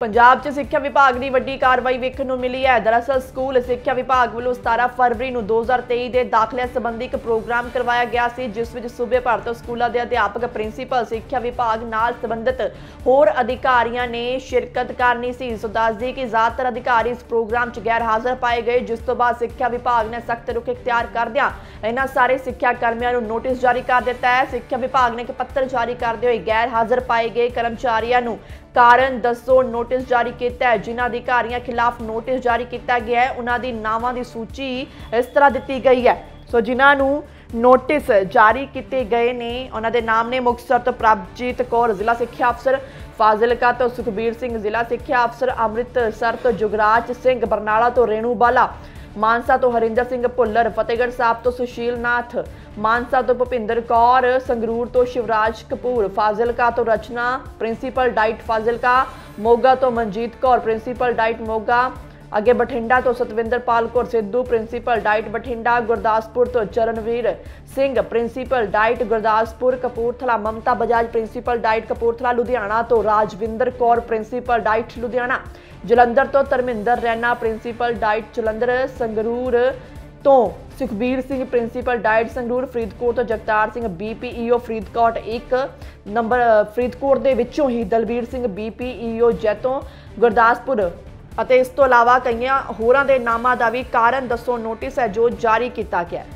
ਪੰਜਾਬ 'ਚ ਸਿੱਖਿਆ ਵਿਭਾਗ ਦੀ ਵੱਡੀ ਕਾਰਵਾਈ ਵੇਖਣ ਨੂੰ ਮਿਲੀ ਹੈ। ਦਰਅਸਲ ਸਕੂਲ ਸਿੱਖਿਆ ਵਿਭਾਗ ਵੱਲੋਂ 17 ਫਰਵਰੀ ਨੂੰ 2023 ਦੇ ਦਾਖਲੇ ਸੰਬੰਧੀ ਇੱਕ ਪ੍ਰੋਗਰਾਮ ਕਰਵਾਇਆ ਗਿਆ ਸੀ, ਜਿਸ ਵਿੱਚ ਸੂਬੇ ਭਰ ਤੋਂ ਸਕੂਲਾਂ ਦੇ ਅਧਿਆਪਕ, ਪ੍ਰਿੰਸੀਪਲ, ਸਿੱਖਿਆ ਵਿਭਾਗ ਨਾਲ ਸੰਬੰਧਿਤ ਹੋਰ ਅਧਿਕਾਰੀਆਂ ਨੇ ਸ਼ਿਰਕਤ ਕਰਨੀ ਸੀ। ਸੋ ਦੱਸਦੀ ਕਿ ਜ਼ਿਆਦਾਤਰ ਅਧਿਕਾਰੀ ਇਸ ਪ੍ਰੋਗਰਾਮ 'ਚ ਗੈਰ ਹਾਜ਼ਰ ਪਾਏ ਗਏ, ਜਿਸ ਤੋਂ ਬਾਅਦ ਸਿੱਖਿਆ ਵਿਭਾਗ ਨੇ ਸਖਤ ਰੁਖ ਇਖਤਿਆਰ ਕਰਦਿਆਂ ਇਹਨਾਂ ਸਾਰੇ ਸਿੱਖਿਆ ਕਰਮੀਆਂ ਨੂੰ ਨੋਟਿਸ ਜਾਰੀ ਕਰ ਦਿੱਤਾ ਹੈ। ਸਿੱਖਿਆ ਵਿਭਾਗ ਨੇ ਇੱਕ ਪੱਤਰ ਜਾਰੀ ਕਰਦੇ ਹੋਏ ਗੈਰ ਹਾਜ਼ਰ ਪਾਏ ਗਏ ਕਰਮਚਾਰੀਆਂ ਨੂੰ ਕਾਰਨ ਦੱਸੋ ਨੋਟਿਸ ਜਾਰੀ ਕੀਤਾ ਹੈ। ਜਿਨ੍ਹਾਂ ਅਧਿਕਾਰੀਆਂ ਖਿਲਾਫ ਨੋਟਿਸ ਜਾਰੀ ਕੀਤਾ ਗਿਆ ਹੈ, ਉਹਨਾਂ ਦੀ ਨਾਵਾਂ ਦੀ ਸੂਚੀ ਇਸ ਤਰ੍ਹਾਂ ਦਿੱਤੀ ਗਈ ਹੈ। ਸੋ ਜਿਨ੍ਹਾਂ ਨੂੰ ਨੋਟਿਸ ਜਾਰੀ ਕੀਤੇ ਗਏ ਨੇ, ਉਹਨਾਂ ਦੇ ਨਾਮ ਨੇ ਮੁਕਤਸਰ ਤੋਂ ਪ੍ਰਭਜੀਤ ਕੌਰ, ਜ਼ਿਲ੍ਹਾ ਸਿੱਖਿਆ ਅਫਸਰ ਫਾਜ਼ਿਲਕਾ ਤੋਂ ਸੁਖਬੀਰ ਸਿੰਘ, ਜ਼ਿਲ੍ਹਾ ਸਿੱਖਿਆ ਅਫਸਰ ਅੰਮ੍ਰਿਤਸਰ ਤੋਂ ਜੁਗਰਾਜ ਸਿੰਘ, ਬਰਨਾਲਾ ਤੋਂ ਰੇਣੂ ਬਾਲਾ ਮਾਨਸਾ ਤੋਂ ਹਰਿੰਦਰ ਸਿੰਘ ਭੁੱਲਰ ਫਤਿਹਗੜ੍ਹ ਸਾਹਿਬ ਤੋਂ ਸੁਸ਼ੀਲ ਨਾਥ ਮਾਨਸਾ ਤੋਂ ਭੁਪਿੰਦਰ ਕੌਰ ਸੰਗਰੂਰ ਤੋਂ ਸ਼ਿਵਰਾਜ ਕਪੂਰ ਫਾਜ਼ਿਲਕਾ ਤੋਂ ਰਚਨਾ ਪ੍ਰਿੰਸੀਪਲ ਡਾਈਟ ਫਾਜ਼ਿਲਕਾ ਮੋਗਾ ਤੋਂ ਮਨਜੀਤ ਕੌਰ ਪ੍ਰਿੰਸੀਪਲ ਡਾਈਟ ਮੋਗਾ ਅੱਗੇ ਬਠਿੰਡਾ ਤੋਂ ਸਤਵਿੰਦਰਪਾਲ ਕੌਰ ਸਿੱਧੂ, ਪ੍ਰਿੰਸੀਪਲ ਡਾਈਟ ਬਠਿੰਡਾ, ਗੁਰਦਾਸਪੁਰ ਤੋਂ Charanvir Singh, principal DIET Gurdaspur, Kapurthala Mamta Bajaj, principal DIET Kapurthala Ludhiana ਤੋਂ ਰਾਜਵਿੰਦਰ ਕੌਰ, ਪ੍ਰਿੰਸੀਪਲ ਡਾਈਟ ਲੁਧਿਆਣਾ, ਜਲੰਧਰ ਤੋਂ ਧਰਮਿੰਦਰ ਰੈਨਾ, ਪ੍ਰਿੰਸੀਪਲ ਡਾਈਟ ਜਲੰਧਰ, ਸੰਗਰੂਰ ਤੋਂ ਸੁਖਬੀਰ ਸਿੰਘ, ਪ੍ਰਿੰਸੀਪਲ ਡਾਇਟ ਸੰਗਰੂਰ, ਫਰੀਦਕੋਟ ਤੋਂ ਜਗਤਾਰ ਸਿੰਘ ਬੀਪੀਈਓ ਫਰੀਦਕੋਟ 1 ਨੰਬਰ ਫਰੀਦਕੋਟ ਦੇ ਵਿੱਚੋਂ ਹੀ ਦਲਬੀਰ ਸਿੰਘ ਬੀਪੀਈਓ ਜੈਤੋਂ, ਗੁਰਦਾਸਪੁਰ ਅਤੇ ਇਸ ਤੋਂ ਇਲਾਵਾ ਕਈਆਂ ਹੋਰਾਂ ਦੇ ਨਾਮਾਂ ਦਾ ਵੀ ਕਾਰਨ ਦੱਸੋ ਨੋਟਿਸ ਹੈ ਜੋ ਜਾਰੀ ਕੀਤਾ ਗਿਆ ਹੈ।